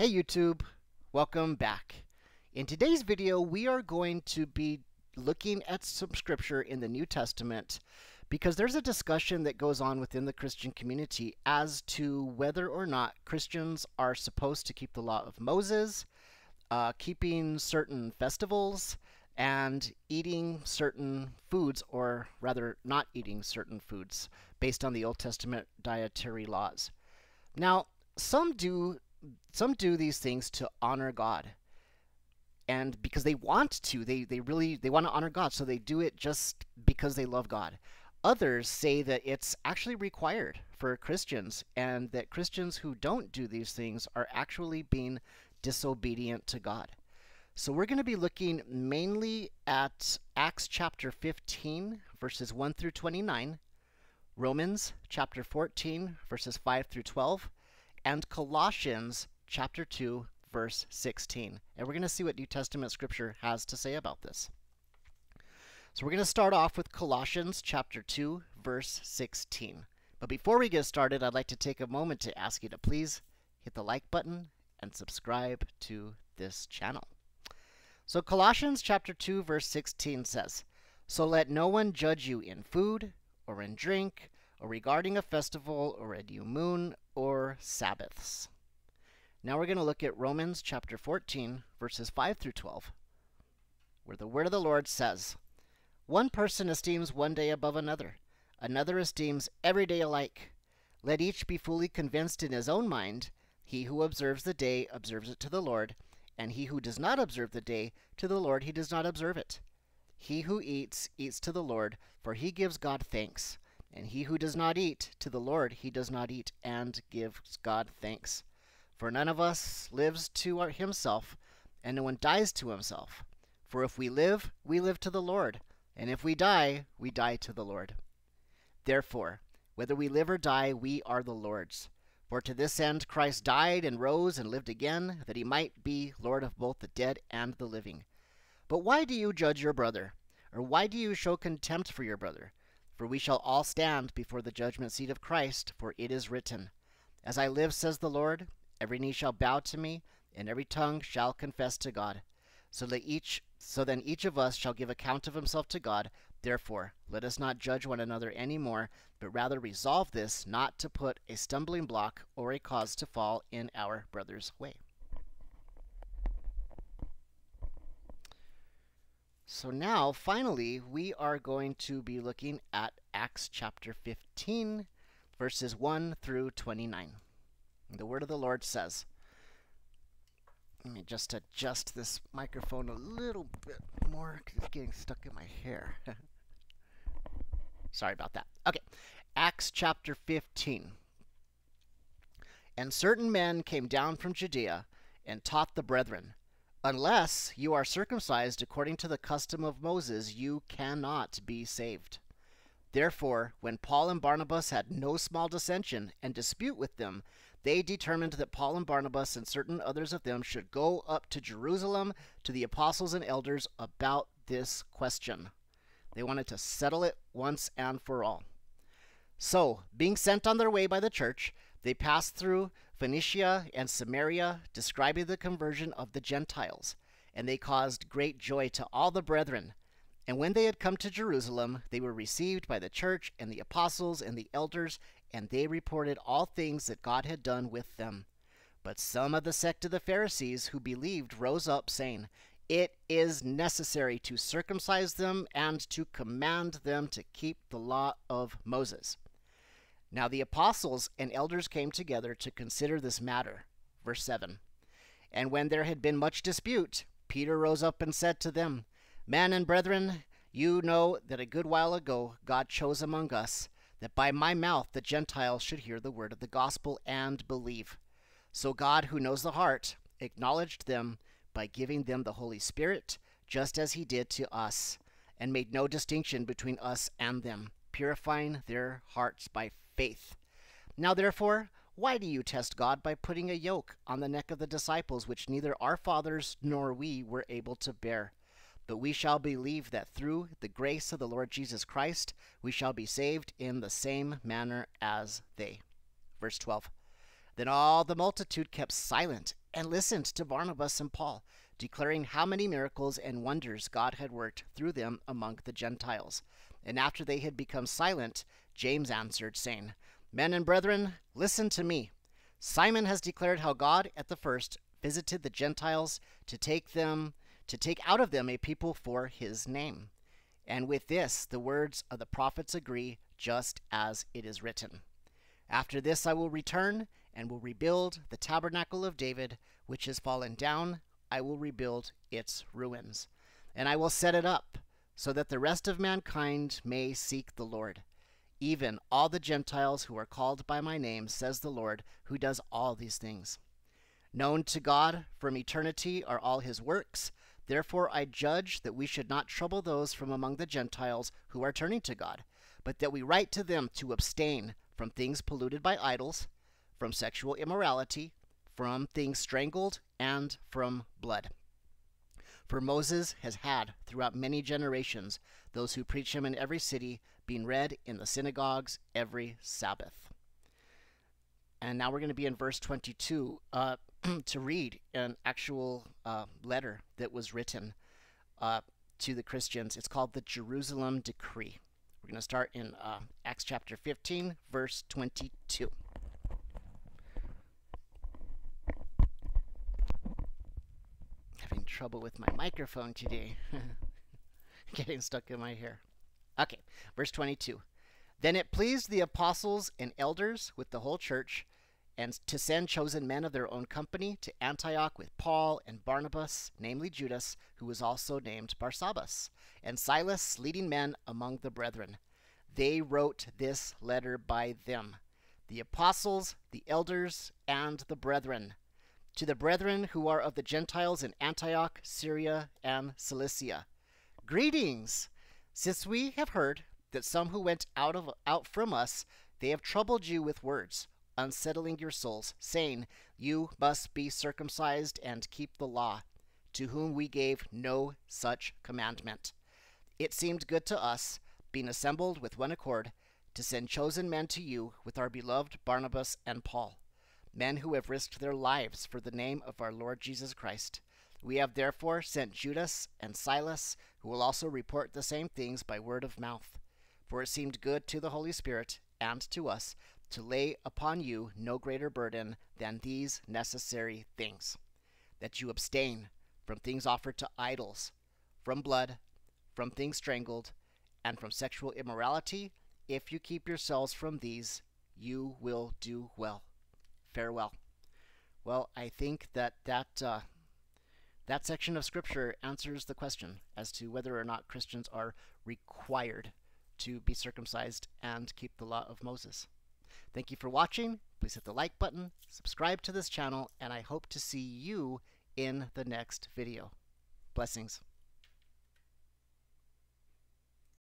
Hey YouTube, welcome back. In today's video, we are going to be looking at some scripture in the New Testament because there's a discussion that goes on within the Christian community as to whether or not Christians are supposed to keep the law of Moses, uh, keeping certain festivals, and eating certain foods, or rather not eating certain foods, based on the Old Testament dietary laws. Now, some do some do these things to honor God. And because they want to, they, they really they want to honor God, so they do it just because they love God. Others say that it's actually required for Christians, and that Christians who don't do these things are actually being disobedient to God. So we're going to be looking mainly at Acts chapter 15, verses 1 through 29, Romans chapter 14, verses 5 through 12, and Colossians chapter 2, verse 16. And we're going to see what New Testament scripture has to say about this. So we're going to start off with Colossians chapter 2, verse 16. But before we get started, I'd like to take a moment to ask you to please hit the like button and subscribe to this channel. So Colossians chapter 2 verse 16 says, "So let no one judge you in food or in drink or regarding a festival or a new moon or Sabbaths. Now we're going to look at Romans chapter 14, verses 5 through 12, where the word of the Lord says, One person esteems one day above another, another esteems every day alike. Let each be fully convinced in his own mind. He who observes the day observes it to the Lord, and he who does not observe the day to the Lord he does not observe it. He who eats, eats to the Lord, for he gives God thanks. And he who does not eat, to the Lord he does not eat, and gives God thanks. For none of us lives to himself, and no one dies to himself. For if we live, we live to the Lord, and if we die, we die to the Lord. Therefore, whether we live or die, we are the Lord's. For to this end Christ died and rose and lived again, that he might be Lord of both the dead and the living. But why do you judge your brother? Or why do you show contempt for your brother? For we shall all stand before the judgment seat of Christ, for it is written, As I live, says the Lord, every knee shall bow to me, and every tongue shall confess to God. So that each so then each of us shall give account of himself to God. Therefore, let us not judge one another any more, but rather resolve this not to put a stumbling block or a cause to fall in our brother's way. So now, finally, we are going to be looking at Acts chapter 15, verses 1 through 29. The word of the Lord says, let me just adjust this microphone a little bit more because it's getting stuck in my hair. Sorry about that. Okay, Acts chapter 15. And certain men came down from Judea and taught the brethren Unless you are circumcised according to the custom of Moses, you cannot be saved. Therefore, when Paul and Barnabas had no small dissension and dispute with them, they determined that Paul and Barnabas and certain others of them should go up to Jerusalem to the apostles and elders about this question. They wanted to settle it once and for all. So, being sent on their way by the church, they passed through Phoenicia and Samaria, describing the conversion of the Gentiles, and they caused great joy to all the brethren. And when they had come to Jerusalem, they were received by the church and the apostles and the elders, and they reported all things that God had done with them. But some of the sect of the Pharisees who believed rose up, saying, It is necessary to circumcise them and to command them to keep the law of Moses. Now the apostles and elders came together to consider this matter. Verse 7. And when there had been much dispute, Peter rose up and said to them, Men and brethren, you know that a good while ago God chose among us, that by my mouth the Gentiles should hear the word of the gospel and believe. So God, who knows the heart, acknowledged them by giving them the Holy Spirit, just as he did to us, and made no distinction between us and them, purifying their hearts by faith. Now, therefore, why do you test God by putting a yoke on the neck of the disciples which neither our fathers nor we were able to bear? But we shall believe that through the grace of the Lord Jesus Christ we shall be saved in the same manner as they. Verse 12. Then all the multitude kept silent and listened to Barnabas and Paul, declaring how many miracles and wonders God had worked through them among the Gentiles. And after they had become silent, James answered, saying, Men and brethren, listen to me. Simon has declared how God at the first visited the Gentiles to take them to take out of them a people for his name. And with this the words of the prophets agree, just as it is written. After this I will return and will rebuild the tabernacle of David, which has fallen down. I will rebuild its ruins. And I will set it up, so that the rest of mankind may seek the Lord. Even all the Gentiles who are called by my name, says the Lord, who does all these things. Known to God from eternity are all his works. Therefore I judge that we should not trouble those from among the Gentiles who are turning to God, but that we write to them to abstain from things polluted by idols, from sexual immorality, from things strangled, and from blood. For Moses has had throughout many generations those who preach him in every city, being read in the synagogues every Sabbath. And now we're going to be in verse 22 uh, to read an actual uh, letter that was written uh, to the Christians. It's called the Jerusalem Decree. We're going to start in uh, Acts chapter 15, verse 22. Trouble with my microphone today. Getting stuck in my hair. Okay, verse 22. Then it pleased the apostles and elders with the whole church and to send chosen men of their own company to Antioch with Paul and Barnabas, namely Judas, who was also named Barsabbas, and Silas, leading men among the brethren. They wrote this letter by them, the apostles, the elders, and the brethren. To the brethren who are of the Gentiles in Antioch, Syria, and Cilicia. Greetings! Since we have heard that some who went out of out from us, they have troubled you with words unsettling your souls, saying, You must be circumcised and keep the law, to whom we gave no such commandment. It seemed good to us, being assembled with one accord, to send chosen men to you with our beloved Barnabas and Paul, men who have risked their lives for the name of our Lord Jesus Christ. We have therefore sent Judas and Silas, who will also report the same things by word of mouth. For it seemed good to the Holy Spirit and to us to lay upon you no greater burden than these necessary things that you abstain from things offered to idols, from blood, from things strangled, and from sexual immorality. If you keep yourselves from these, you will do well. Farewell. Well, I think that that, uh, that section of Scripture answers the question as to whether or not Christians are required to be circumcised and keep the law of Moses. Thank you for watching. Please hit the like button, subscribe to this channel, and I hope to see you in the next video. Blessings.